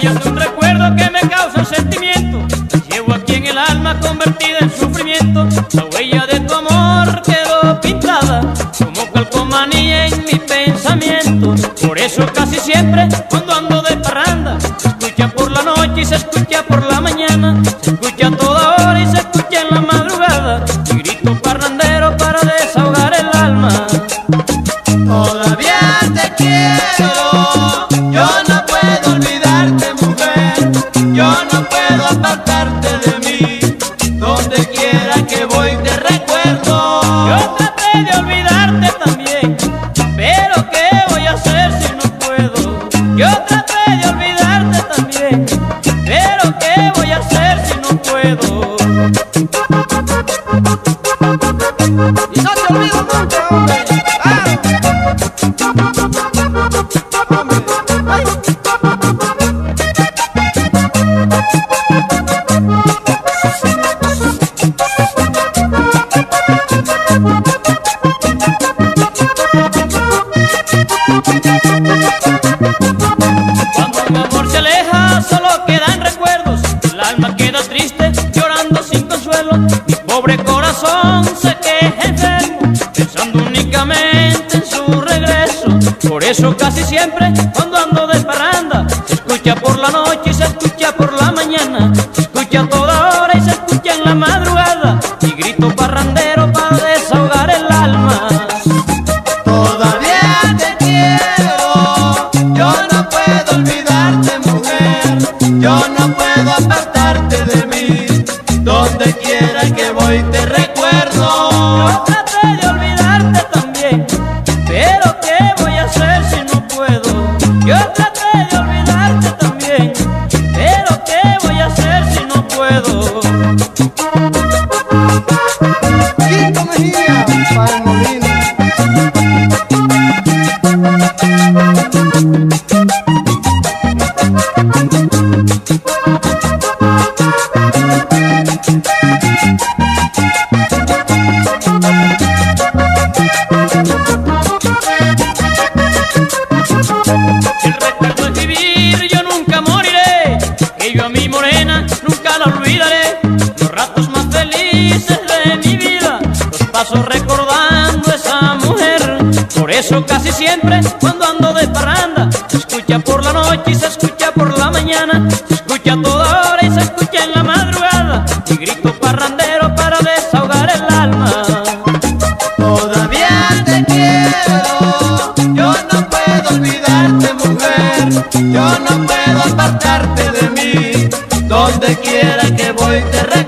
bello es un recuerdo que me causa sentimiento. Llevo aquí en el alma convertida en sufrimiento. La huella de tu amor quedó pintada como calcomanía en mi pensamiento. Por eso casi siempre cuando ando de parranda, se escucha por la noche y se escucha por mujer, pobre corazón se queja enfermo, pensando únicamente en su regreso. Por eso casi siempre, cuando ando de parranda, se escucha por la noche y se escucha por la mañana. Se escucha a toda hora y se escucha en la madrugada. Y grito parrandero Yo traté de olvidarte también, pero ¿qué voy a hacer si no puedo? Quito Mejía, para el Por eso casi siempre cuando ando de parranda, se escucha por la noche y se escucha por la mañana, se escucha a toda hora y se escucha en la madrugada. Y grito parrandero para desahogar el alma. Todavía te quiero, yo no puedo olvidarte mujer, yo no puedo apartarte de mí, donde quiera que voy te recuerdo.